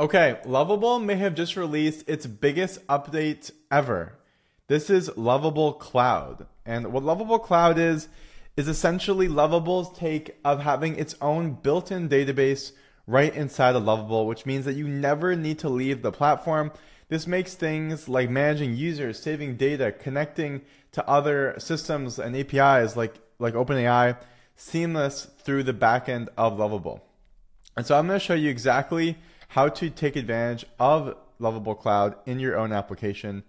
Okay, Lovable may have just released its biggest update ever. This is Lovable Cloud. And what Lovable Cloud is, is essentially Lovable's take of having its own built in database right inside of Lovable, which means that you never need to leave the platform. This makes things like managing users, saving data, connecting to other systems and APIs like, like OpenAI seamless through the backend of Lovable. And so I'm going to show you exactly how to take advantage of Lovable Cloud in your own application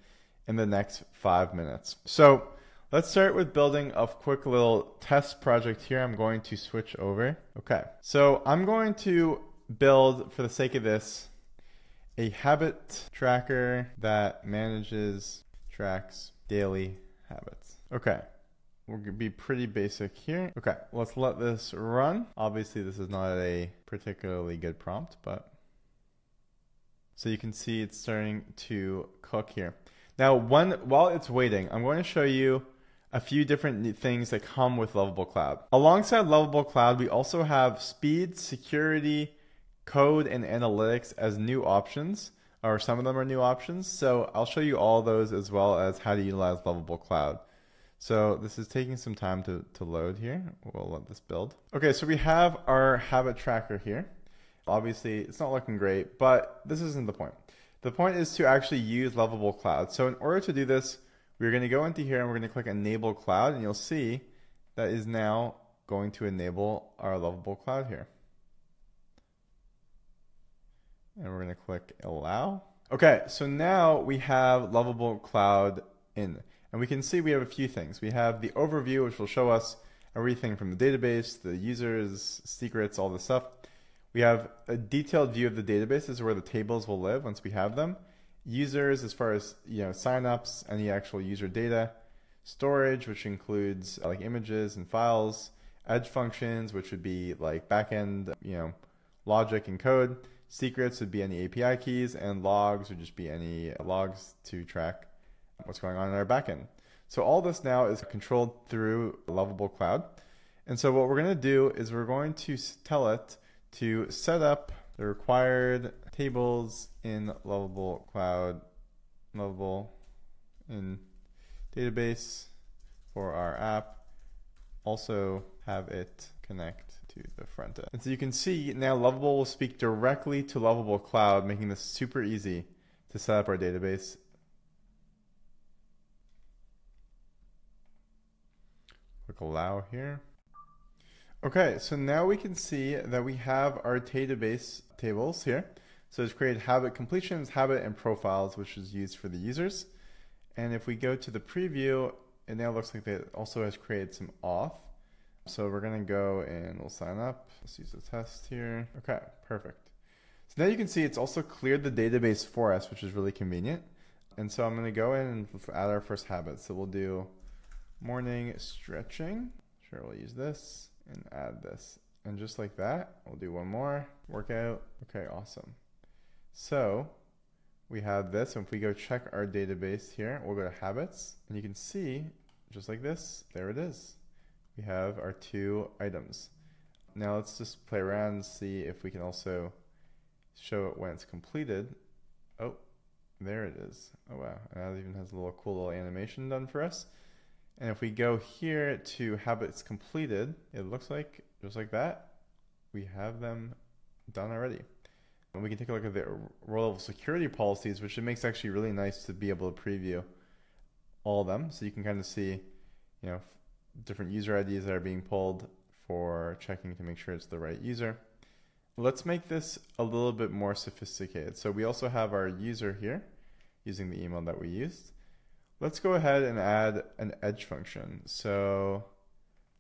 in the next five minutes. So let's start with building a quick little test project here. I'm going to switch over. Okay, so I'm going to build, for the sake of this, a habit tracker that manages, tracks daily habits. Okay, we're gonna be pretty basic here. Okay, let's let this run. Obviously, this is not a particularly good prompt, but so you can see it's starting to cook here. Now, one, while it's waiting, I'm going to show you a few different things that come with Lovable Cloud. Alongside Lovable Cloud, we also have speed, security, code, and analytics as new options, or some of them are new options. So I'll show you all those as well as how to utilize Lovable Cloud. So this is taking some time to, to load here. We'll let this build. Okay, so we have our habit tracker here. Obviously, it's not looking great, but this isn't the point. The point is to actually use Lovable Cloud. So in order to do this, we're going to go into here and we're going to click Enable Cloud, and you'll see that is now going to enable our Lovable Cloud here. And we're going to click Allow. Okay, so now we have Lovable Cloud in. And we can see we have a few things. We have the overview, which will show us everything from the database, the users, secrets, all this stuff. We have a detailed view of the databases where the tables will live once we have them. Users, as far as you know, signups, any actual user data. Storage, which includes uh, like images and files. Edge functions, which would be like backend, you know, logic and code. Secrets would be any API keys, and logs would just be any logs to track what's going on in our backend. So all this now is controlled through Lovable Cloud. And so what we're going to do is we're going to tell it to set up the required tables in Lovable Cloud, Lovable in database for our app. Also have it connect to the front end. And so you can see now Lovable will speak directly to Lovable Cloud, making this super easy to set up our database. Click allow here. Okay, so now we can see that we have our database tables here. So it's created habit completions, habit, and profiles, which is used for the users. And if we go to the preview, it now looks like it also has created some auth. So we're gonna go and we'll sign up. Let's use the test here. Okay, perfect. So now you can see it's also cleared the database for us, which is really convenient. And so I'm gonna go in and add our first habit. So we'll do morning stretching. Sure, we'll use this and add this. And just like that, we'll do one more workout. Okay, awesome. So we have this. And if we go check our database here, we'll go to habits and you can see just like this, there it is. We have our two items. Now let's just play around and see if we can also show it when it's completed. Oh, there it is. Oh wow, and that even has a little cool little animation done for us. And if we go here to habits completed, it looks like just like that, we have them done already. And we can take a look at the row level security policies, which it makes actually really nice to be able to preview all of them. So you can kind of see, you know, different user IDs that are being pulled for checking to make sure it's the right user. Let's make this a little bit more sophisticated. So we also have our user here using the email that we used. Let's go ahead and add an edge function. So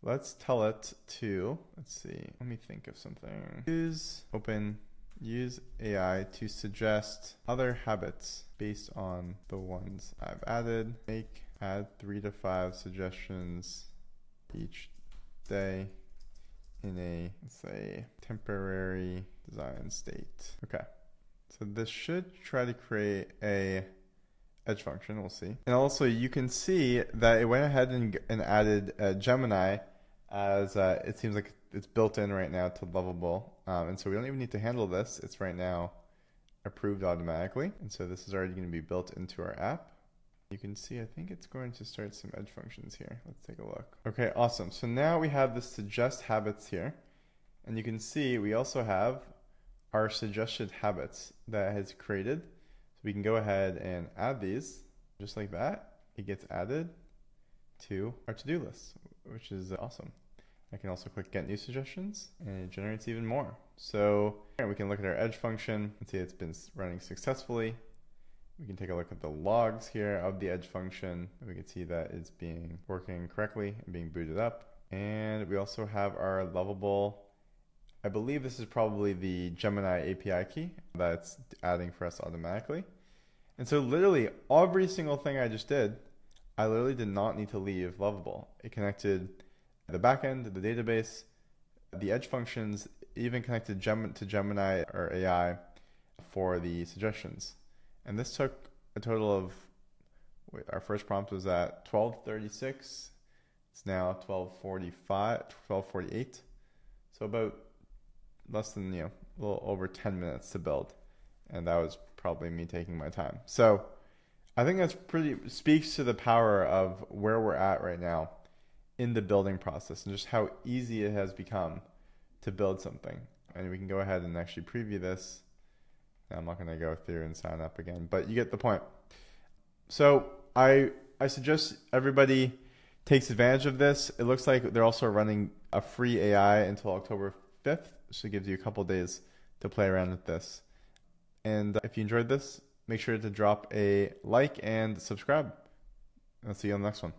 let's tell it to, let's see, let me think of something. Use open, use AI to suggest other habits based on the ones I've added. Make, add three to five suggestions each day in a, let's say, temporary design state. Okay. So this should try to create a edge function. We'll see. And also, you can see that it went ahead and, and added uh, Gemini as uh, it seems like it's built in right now to Lovable. Um, and so we don't even need to handle this. It's right now approved automatically. And so this is already going to be built into our app. You can see, I think it's going to start some edge functions here. Let's take a look. Okay, awesome. So now we have the suggest habits here. And you can see we also have our suggested habits that has created. So we can go ahead and add these just like that. It gets added to our to-do list, which is awesome. I can also click get new suggestions and it generates even more. So we can look at our edge function and see it's been running successfully. We can take a look at the logs here of the edge function. We can see that it's being working correctly and being booted up. And we also have our lovable, I believe this is probably the Gemini API key that's adding for us automatically. And so literally every single thing I just did, I literally did not need to leave Lovable. It connected the backend, the database, the edge functions, even connected Gem- to Gemini or AI for the suggestions. And this took a total of, wait, our first prompt was at 1236. It's now 1245, 1248. So about less than, you know, a little over 10 minutes to build. And that was probably me taking my time. So I think that's pretty, speaks to the power of where we're at right now in the building process and just how easy it has become to build something. And we can go ahead and actually preview this. I'm not going to go through and sign up again, but you get the point. So I I suggest everybody takes advantage of this. It looks like they're also running a free AI until October 5th, so it gives you a couple days to play around with this. And uh, if you enjoyed this, make sure to drop a like and subscribe. I'll see you on the next one.